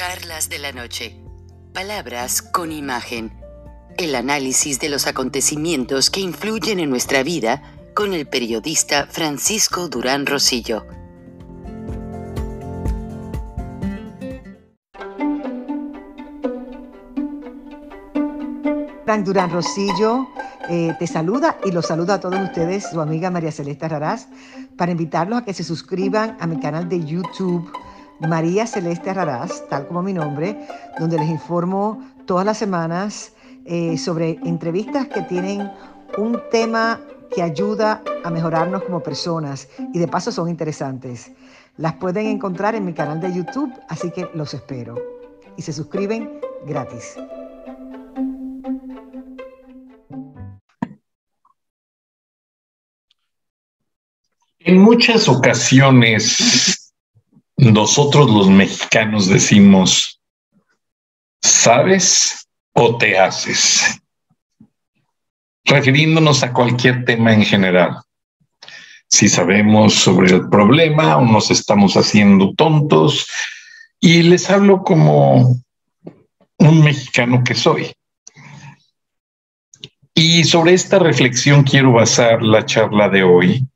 Charlas de la noche. Palabras con imagen. El análisis de los acontecimientos que influyen en nuestra vida con el periodista Francisco Durán Rosillo. Frank Durán Rosillo eh, te saluda y los saluda a todos ustedes, su amiga María Celeste Raraz, para invitarlos a que se suscriban a mi canal de YouTube María Celeste Raraz, tal como mi nombre, donde les informo todas las semanas eh, sobre entrevistas que tienen un tema que ayuda a mejorarnos como personas y de paso son interesantes. Las pueden encontrar en mi canal de YouTube, así que los espero. Y se suscriben gratis. En muchas ocasiones, nosotros los mexicanos decimos, ¿sabes o te haces? Refiriéndonos a cualquier tema en general. Si sabemos sobre el problema o nos estamos haciendo tontos, y les hablo como un mexicano que soy. Y sobre esta reflexión quiero basar la charla de hoy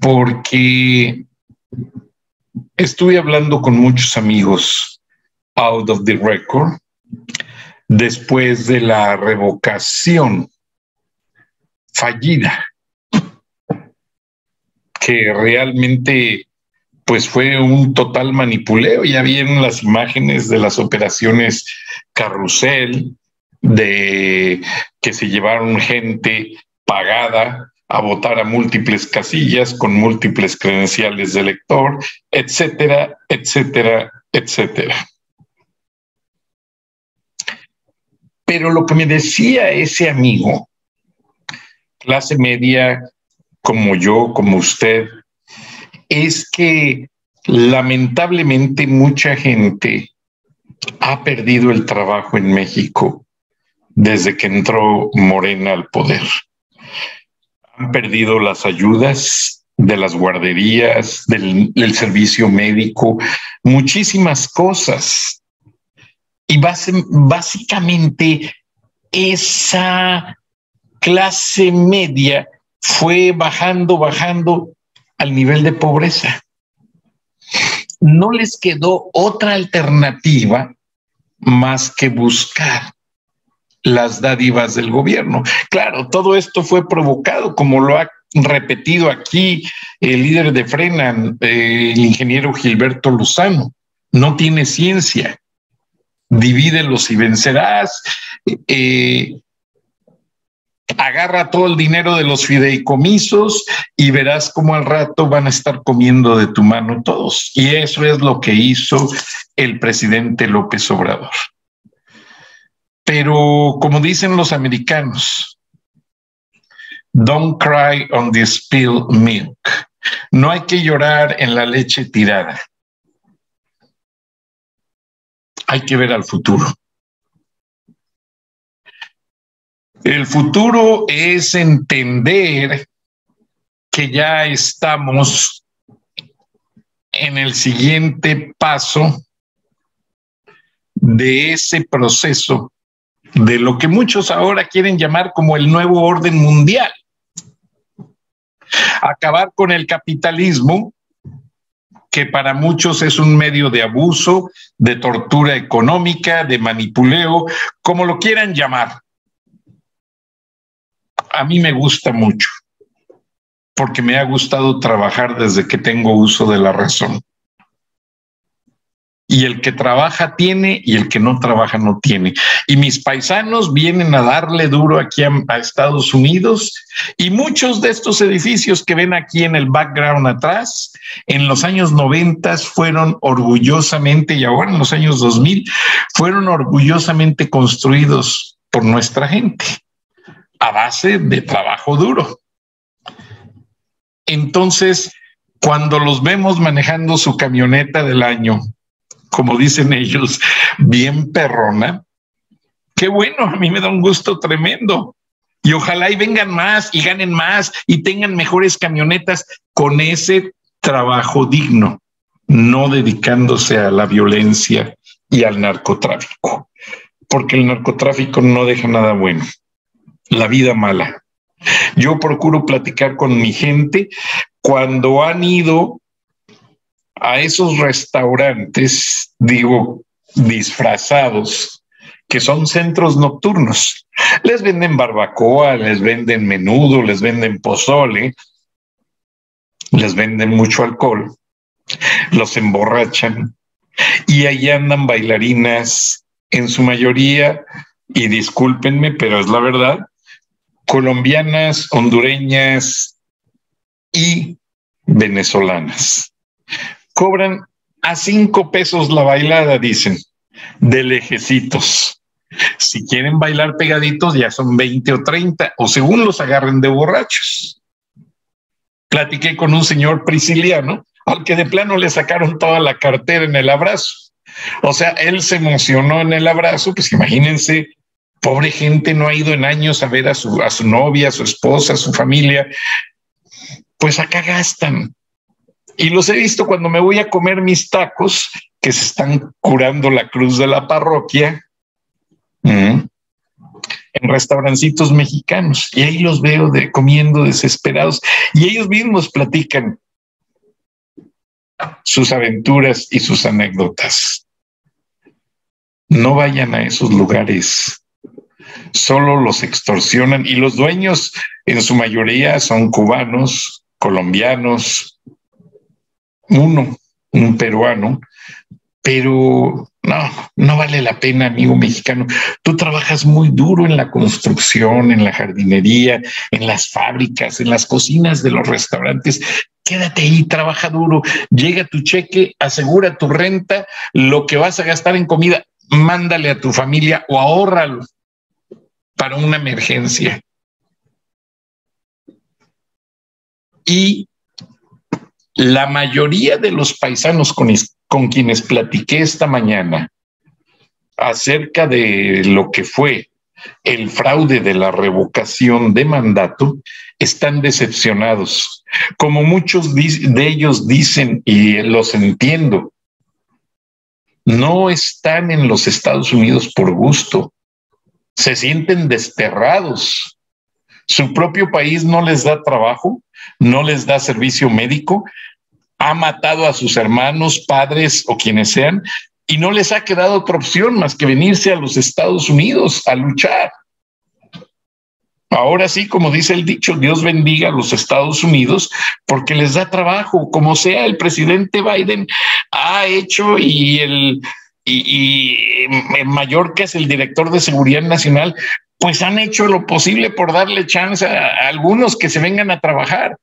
porque estuve hablando con muchos amigos out of the record después de la revocación fallida, que realmente pues fue un total manipuleo. Ya vieron las imágenes de las operaciones carrusel, de que se llevaron gente pagada a votar a múltiples casillas con múltiples credenciales de elector, etcétera, etcétera, etcétera. Pero lo que me decía ese amigo, clase media como yo, como usted, es que lamentablemente mucha gente ha perdido el trabajo en México desde que entró Morena al poder han perdido las ayudas de las guarderías, del, servicio médico, muchísimas cosas. Y básicamente esa clase media fue bajando, bajando al nivel de pobreza. No les quedó otra alternativa más que buscar las dádivas del gobierno. Claro, todo esto fue provocado, como lo ha repetido aquí el líder de Frenan, el ingeniero Gilberto Luzano. No tiene ciencia. Divídelos y vencerás. Eh, agarra todo el dinero de los fideicomisos y verás cómo al rato van a estar comiendo de tu mano todos. Y eso es lo que hizo el presidente López Obrador. Pero como dicen los americanos, don't cry on the spilled milk. No hay que llorar en la leche tirada. Hay que ver al futuro. El futuro es entender que ya estamos en el siguiente paso de ese proceso de lo que muchos ahora quieren llamar como el nuevo orden mundial. Acabar con el capitalismo, que para muchos es un medio de abuso, de tortura económica, de manipuleo, como lo quieran llamar. A mí me gusta mucho, porque me ha gustado trabajar desde que tengo uso de la razón y el que trabaja tiene y el que no trabaja no tiene. Y mis paisanos vienen a darle duro aquí a, Estados Unidos y muchos de estos edificios que ven aquí en el background atrás, en los años 90 fueron orgullosamente y ahora en los años 2000 fueron orgullosamente construidos por nuestra gente a base de trabajo duro. Entonces, cuando los vemos manejando su camioneta del año como dicen ellos, bien perrona. Qué bueno, a mí me da un gusto tremendo. Y ojalá y vengan más y ganen más y tengan mejores camionetas con ese trabajo digno, no dedicándose a la violencia y al narcotráfico, porque el narcotráfico no deja nada bueno, la vida mala. Yo procuro platicar con mi gente cuando han ido a esos restaurantes, digo, disfrazados, que son centros nocturnos. Les venden barbacoa, les venden menudo, les venden pozole, les venden mucho alcohol, los emborrachan y ahí andan bailarinas, en su mayoría, y discúlpenme, pero es la verdad, colombianas, hondureñas y venezolanas. Cobran a cinco pesos la bailada, dicen, de lejecitos. Si quieren bailar pegaditos, ya son 20 o 30, o según los agarren de borrachos. Platiqué con un señor prisciliano al que de plano le sacaron toda la cartera en el abrazo. O sea, él se emocionó en el abrazo, pues imagínense, pobre gente no ha ido en años a ver a su, a su novia, a su esposa, a su familia. Pues acá gastan. Y los he visto cuando me voy a comer mis tacos, que se están curando la cruz de la parroquia, en restaurancitos mexicanos. Y ahí los veo comiendo desesperados. Y ellos mismos platican sus aventuras y sus anécdotas. No vayan a esos lugares. Solo los extorsionan y los dueños en su mayoría son cubanos, colombianos, uno, un peruano, pero no, no vale la pena, amigo mexicano. Tú trabajas muy duro en la construcción, en la jardinería, en las fábricas, en las cocinas de los restaurantes. Quédate ahí, trabaja duro, llega tu cheque, asegura tu renta, lo que vas a gastar en comida, mándale a tu familia o ahórralo para una emergencia. Y la mayoría de los paisanos con, quienes platiqué esta mañana acerca de lo que fue el fraude de la revocación de mandato están decepcionados. Como muchos de ellos dicen, y los entiendo, no están en los Estados Unidos por gusto, se sienten desterrados. Su propio país no les da trabajo, no les da servicio médico, ha matado a sus hermanos, padres o quienes sean, y no les ha quedado otra opción más que venirse a los Estados Unidos a luchar. Ahora sí, como dice el dicho, Dios bendiga a los Estados Unidos porque les da trabajo, como sea el presidente Biden ha hecho y el, y, y Mallorca es el director de seguridad nacional, pues han hecho lo posible por darle chance a algunos que se vengan a trabajar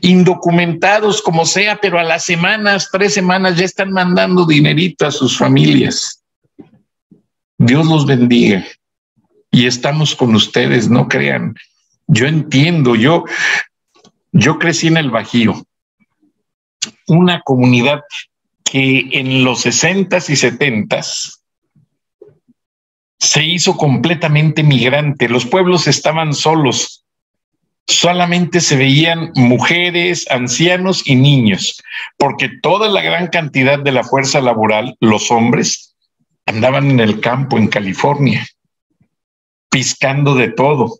indocumentados como sea, pero a las semanas, tres semanas ya están mandando dinerito a sus familias. Dios los bendiga. Y estamos con ustedes, no crean. Yo entiendo, yo, yo crecí en el Bajío, una comunidad que en los sesentas y setentas se hizo completamente migrante. Los pueblos estaban solos, solamente se veían mujeres, ancianos y niños, porque toda la gran cantidad de la fuerza laboral, los hombres, andaban en el campo en California, piscando de todo.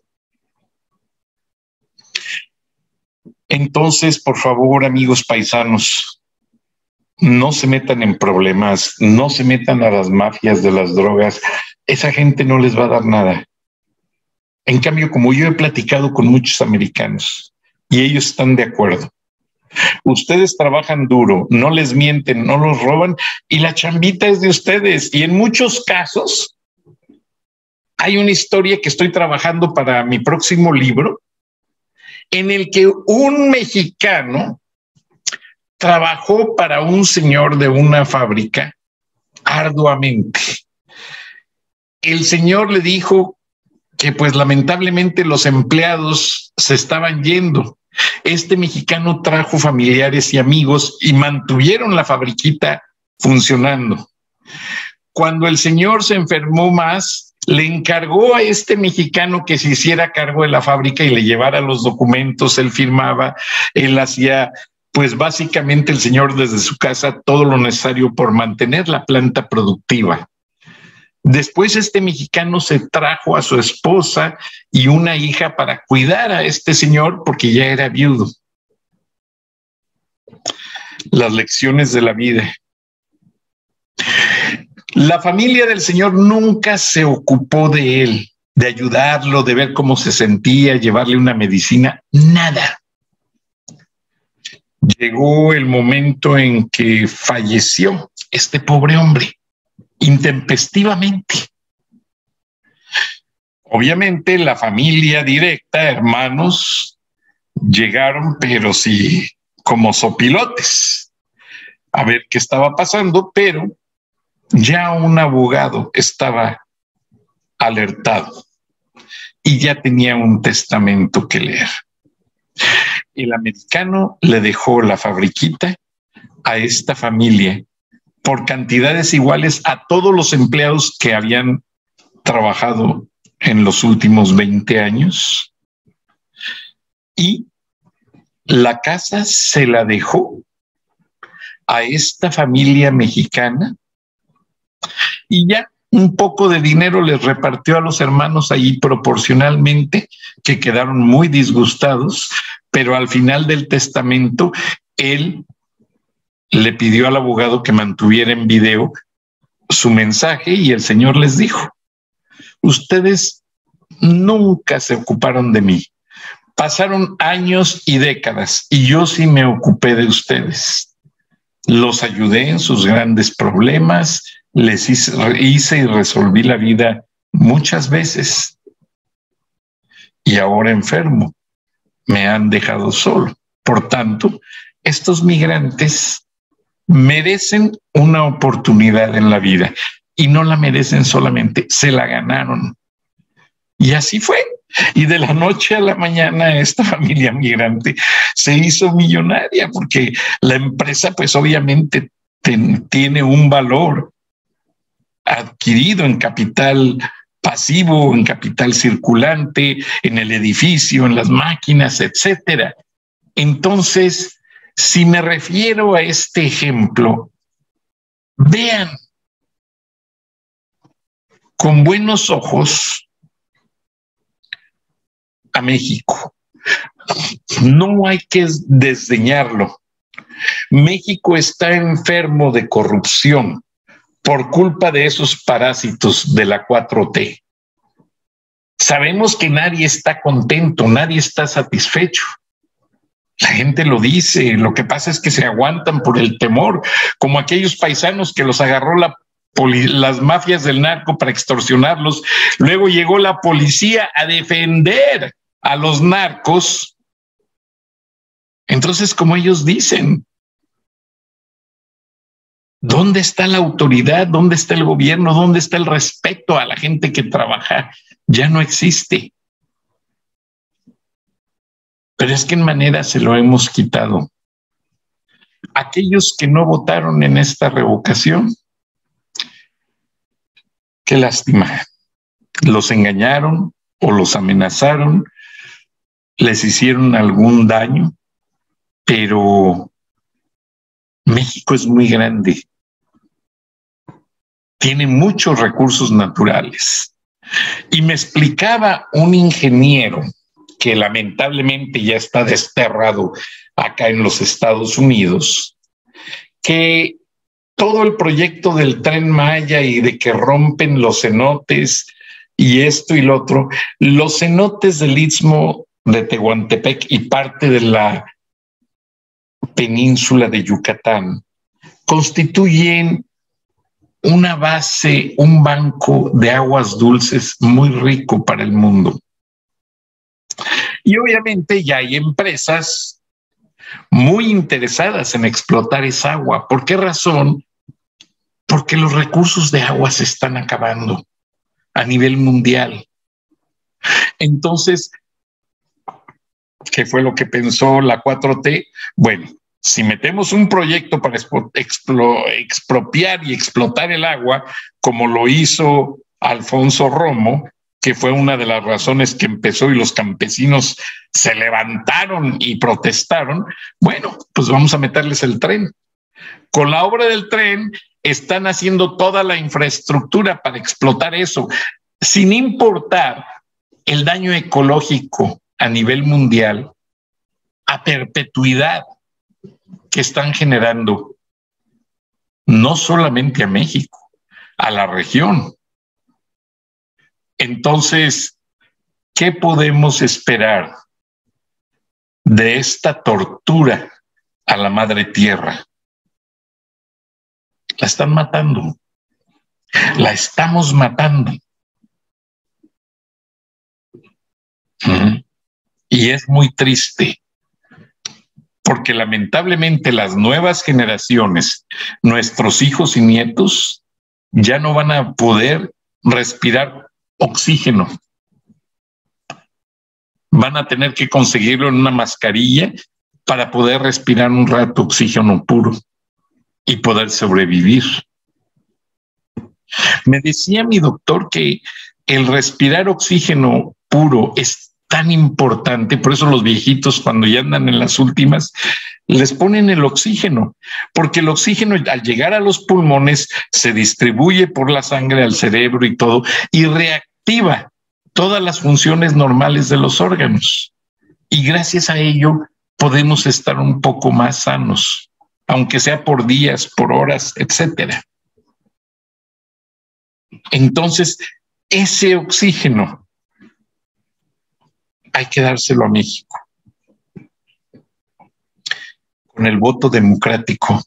Entonces, por favor, amigos paisanos, no se metan en problemas, no se metan a las mafias de las drogas. Esa gente no les va a dar nada. En cambio, como yo he platicado con muchos americanos y ellos están de acuerdo, ustedes trabajan duro, no les mienten, no los roban y la chambita es de ustedes. Y en muchos casos hay una historia que estoy trabajando para mi próximo libro en el que un mexicano trabajó para un señor de una fábrica arduamente. El señor le dijo que pues lamentablemente los empleados se estaban yendo. Este mexicano trajo familiares y amigos y mantuvieron la fabriquita funcionando. Cuando el señor se enfermó más, le encargó a este mexicano que se hiciera cargo de la fábrica y le llevara los documentos, él firmaba, él hacía pues básicamente el señor desde su casa todo lo necesario por mantener la planta productiva. Después este mexicano se trajo a su esposa y una hija para cuidar a este señor porque ya era viudo. Las lecciones de la vida. La familia del señor nunca se ocupó de él, de ayudarlo, de ver cómo se sentía, llevarle una medicina, nada llegó el momento en que falleció este pobre hombre intempestivamente. Obviamente la familia directa, hermanos, llegaron, pero sí como sopilotes, a ver qué estaba pasando, pero ya un abogado estaba alertado y ya tenía un testamento que leer el americano le dejó la fabriquita a esta familia por cantidades iguales a todos los empleados que habían trabajado en los últimos 20 años. Y la casa se la dejó a esta familia mexicana y ya un poco de dinero les repartió a los hermanos allí proporcionalmente, que quedaron muy disgustados, pero al final del testamento, él le pidió al abogado que mantuviera en video su mensaje y el Señor les dijo, ustedes nunca se ocuparon de mí. Pasaron años y décadas y yo sí me ocupé de ustedes. Los ayudé en sus grandes problemas, les hice, hice y resolví la vida muchas veces. Y ahora enfermo me han dejado solo. Por tanto, estos migrantes merecen una oportunidad en la vida y no la merecen solamente, se la ganaron. Y así fue. Y de la noche a la mañana esta familia migrante se hizo millonaria porque la empresa pues obviamente tiene un valor adquirido en capital pasivo, en capital circulante, en el edificio, en las máquinas, etcétera. Entonces, si me refiero a este ejemplo, vean con buenos ojos a México. No hay que desdeñarlo. México está enfermo de corrupción por culpa de esos parásitos de la 4T. Sabemos que nadie está contento, nadie está satisfecho. La gente lo dice, lo que pasa es que se aguantan por el temor, como aquellos paisanos que los agarró la las mafias del narco para extorsionarlos. Luego llegó la policía a defender a los narcos. Entonces, como ellos dicen, ¿Dónde está la autoridad? ¿Dónde está el gobierno? ¿Dónde está el respeto a la gente que trabaja? Ya no existe. Pero es que en manera se lo hemos quitado. Aquellos que no votaron en esta revocación, qué lástima. Los engañaron o los amenazaron, les hicieron algún daño, pero México es muy grande tiene muchos recursos naturales. Y me explicaba un ingeniero que lamentablemente ya está desterrado acá en los Estados Unidos, que todo el proyecto del tren Maya y de que rompen los cenotes y esto y lo otro, los cenotes del istmo de Tehuantepec y parte de la península de Yucatán constituyen una base, un banco de aguas dulces muy rico para el mundo. Y obviamente ya hay empresas muy interesadas en explotar esa agua. ¿Por qué razón? Porque los recursos de agua se están acabando a nivel mundial. Entonces, ¿qué fue lo que pensó la 4T? Bueno, si metemos un proyecto para expropiar y explotar el agua, como lo hizo Alfonso Romo, que fue una de las razones que empezó y los campesinos se levantaron y protestaron, bueno, pues vamos a meterles el tren. Con la obra del tren están haciendo toda la infraestructura para explotar eso, sin importar el daño ecológico a nivel mundial a perpetuidad que están generando no solamente a México, a la región. Entonces, ¿qué podemos esperar de esta tortura a la madre tierra? La están matando. La estamos matando. Y es muy triste, porque lamentablemente las nuevas generaciones, nuestros hijos y nietos, ya no van a poder respirar oxígeno. Van a tener que conseguirlo en una mascarilla para poder respirar un rato oxígeno puro y poder sobrevivir. Me decía mi doctor que el respirar oxígeno puro es tan importante, por eso los viejitos cuando ya andan en las últimas, les ponen el oxígeno, porque el oxígeno al llegar a los pulmones se distribuye por la sangre al cerebro y todo, y reactiva todas las funciones normales de los órganos. Y gracias a ello podemos estar un poco más sanos, aunque sea por días, por horas, etcétera. Entonces, ese oxígeno hay que dárselo a México con el voto democrático,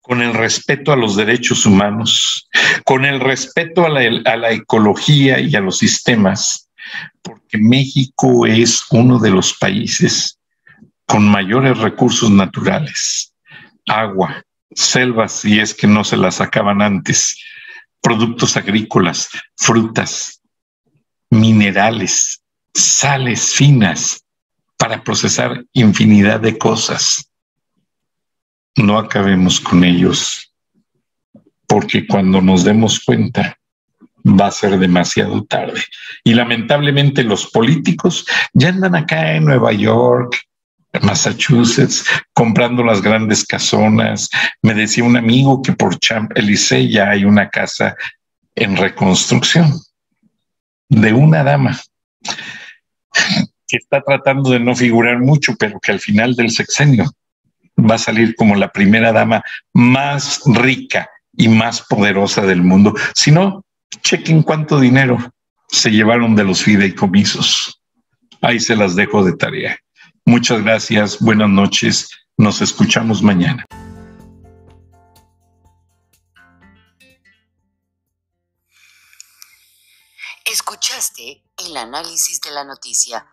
con el respeto a los derechos humanos, con el respeto a la, ecología y a los sistemas, porque México es uno de los países con mayores recursos naturales, agua, selvas, si es que no se las sacaban antes, productos agrícolas, frutas, minerales, sales finas, para procesar infinidad de cosas. No acabemos con ellos, porque cuando nos demos cuenta va a ser demasiado tarde. Y lamentablemente los políticos ya andan acá en Nueva York, Massachusetts, comprando las grandes casonas. Me decía un amigo que por Champ Elysee ya hay una casa en reconstrucción de una dama que está tratando de no figurar mucho, pero que al final del sexenio va a salir como la primera dama más rica y más poderosa del mundo. Si no, chequen cuánto dinero se llevaron de los fideicomisos. Ahí se las dejo de tarea. Muchas gracias, buenas noches, nos escuchamos mañana. Escuchaste el análisis de la noticia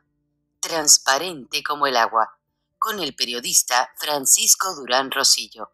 transparente como el agua, con el periodista Francisco Durán Rosillo.